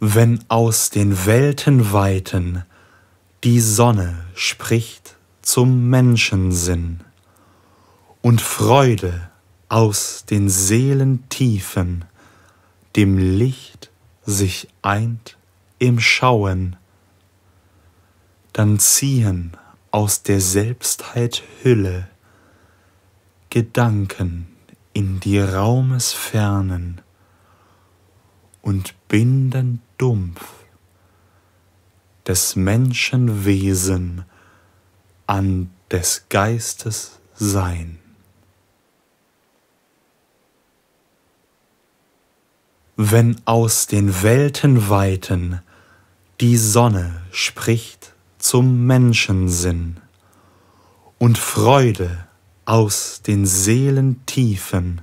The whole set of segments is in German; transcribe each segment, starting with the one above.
Wenn aus den Weltenweiten die Sonne spricht zum Menschensinn und Freude aus den Seelentiefen dem Licht sich eint im Schauen, dann ziehen aus der Selbstheit Hülle Gedanken in die Raumesfernen und binden dumpf des Menschen Wesen an des Geistes Sein. Wenn aus den Weltenweiten die Sonne spricht zum Menschensinn und Freude aus den Seelentiefen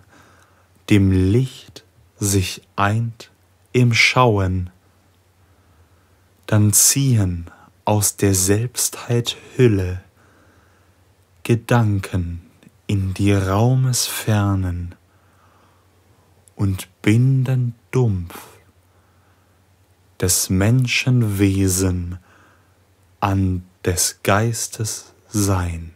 dem Licht sich eint im Schauen, dann ziehen aus der Selbstheit Hülle Gedanken in die Raumesfernen und binden dumpf des Menschen Wesen an des Geistes Sein.